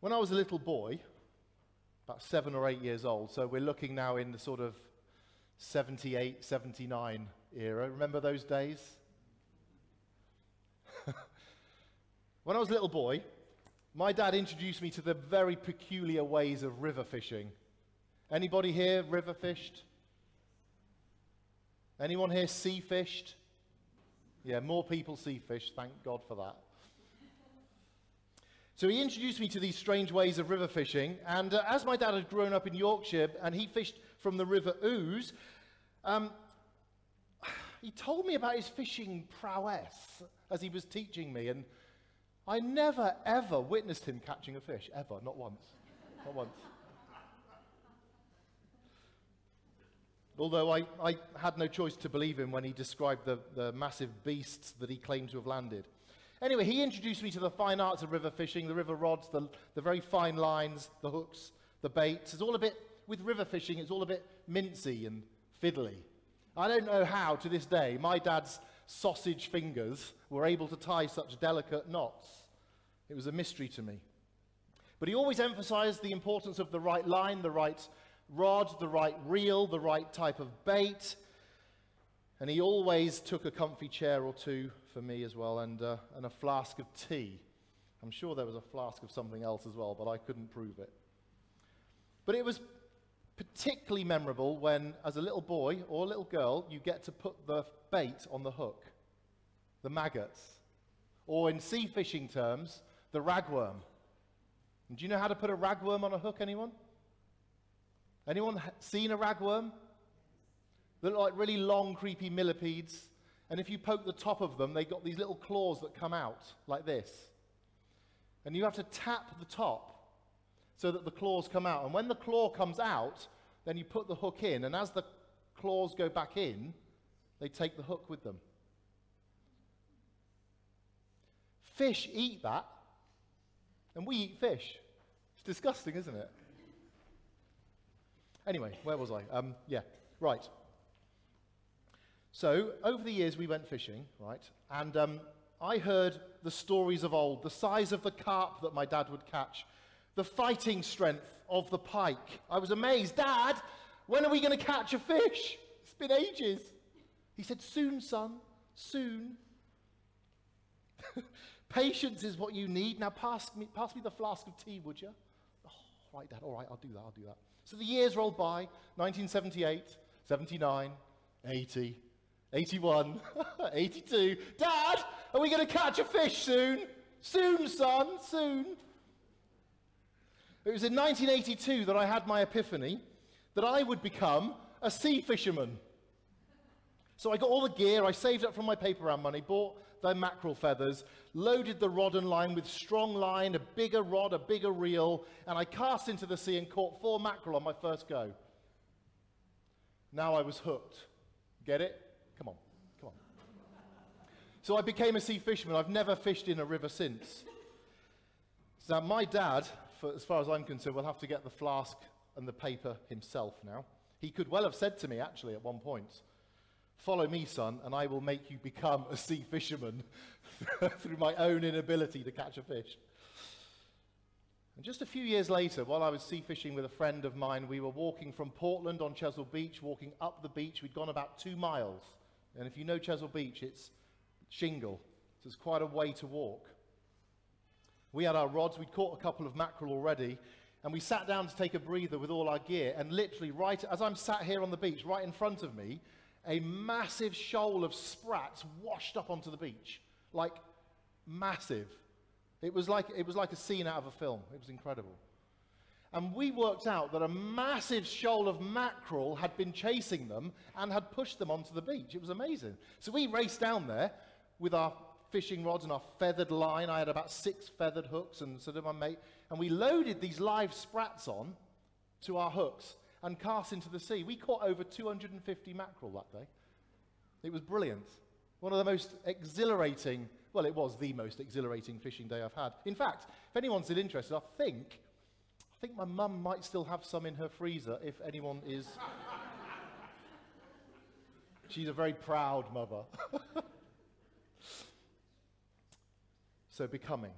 When I was a little boy, about seven or eight years old, so we're looking now in the sort of 78, 79 era. Remember those days? when I was a little boy, my dad introduced me to the very peculiar ways of river fishing. Anybody here river fished? Anyone here sea fished? Yeah, more people sea fish. Thank God for that. So he introduced me to these strange ways of river fishing. And uh, as my dad had grown up in Yorkshire and he fished from the River Ouse, um, he told me about his fishing prowess as he was teaching me. And I never, ever witnessed him catching a fish. Ever. Not once. Not once. Although I, I had no choice to believe him when he described the, the massive beasts that he claimed to have landed. Anyway, he introduced me to the fine arts of river fishing, the river rods, the, the very fine lines, the hooks, the baits. It's all a bit, with river fishing, it's all a bit mincy and fiddly. I don't know how, to this day, my dad's sausage fingers were able to tie such delicate knots. It was a mystery to me. But he always emphasized the importance of the right line, the right rod, the right reel, the right type of bait. And he always took a comfy chair or two for me as well and, uh, and a flask of tea. I'm sure there was a flask of something else as well, but I couldn't prove it. But it was particularly memorable when, as a little boy or a little girl, you get to put the bait on the hook, the maggots, or in sea fishing terms, the ragworm. And do you know how to put a ragworm on a hook, anyone? Anyone seen a ragworm? They look like really long, creepy millipedes. And if you poke the top of them, they've got these little claws that come out like this. And you have to tap the top so that the claws come out. And when the claw comes out, then you put the hook in. And as the claws go back in, they take the hook with them. Fish eat that, and we eat fish. It's disgusting, isn't it? Anyway, where was I? Um, yeah, right. So, over the years, we went fishing, right? And um, I heard the stories of old, the size of the carp that my dad would catch, the fighting strength of the pike. I was amazed. Dad, when are we going to catch a fish? It's been ages. He said, Soon, son, soon. Patience is what you need. Now, pass me, pass me the flask of tea, would you? Oh, right, Dad. All right, I'll do that. I'll do that. So the years rolled by 1978, 79, 80, 81, 82. Dad, are we going to catch a fish soon? Soon, son, soon. It was in 1982 that I had my epiphany that I would become a sea fisherman. So I got all the gear, I saved up from my paper round money, bought the mackerel feathers, loaded the rod and line with strong line, a bigger rod, a bigger reel, and I cast into the sea and caught four mackerel on my first go. Now I was hooked. Get it? Come on, come on. So I became a sea fisherman. I've never fished in a river since. So my dad, for, as far as I'm concerned, will have to get the flask and the paper himself now. He could well have said to me, actually, at one point, Follow me, son, and I will make you become a sea fisherman through my own inability to catch a fish. And just a few years later, while I was sea fishing with a friend of mine, we were walking from Portland on Chesil Beach, walking up the beach. We'd gone about two miles. And if you know Chesil Beach, it's shingle, so it's quite a way to walk. We had our rods, we'd caught a couple of mackerel already, and we sat down to take a breather with all our gear. And literally, right as I'm sat here on the beach, right in front of me, a massive shoal of sprats washed up onto the beach. Like, massive. It was like, it was like a scene out of a film. It was incredible. And we worked out that a massive shoal of mackerel had been chasing them and had pushed them onto the beach. It was amazing. So we raced down there with our fishing rods and our feathered line. I had about six feathered hooks, and so did my mate. And we loaded these live sprats on to our hooks and cast into the sea. We caught over 250 mackerel that day. It was brilliant. One of the most exhilarating, well, it was the most exhilarating fishing day I've had. In fact, if anyone's still interested, I think, I think my mum might still have some in her freezer if anyone is. She's a very proud mother. so, becoming.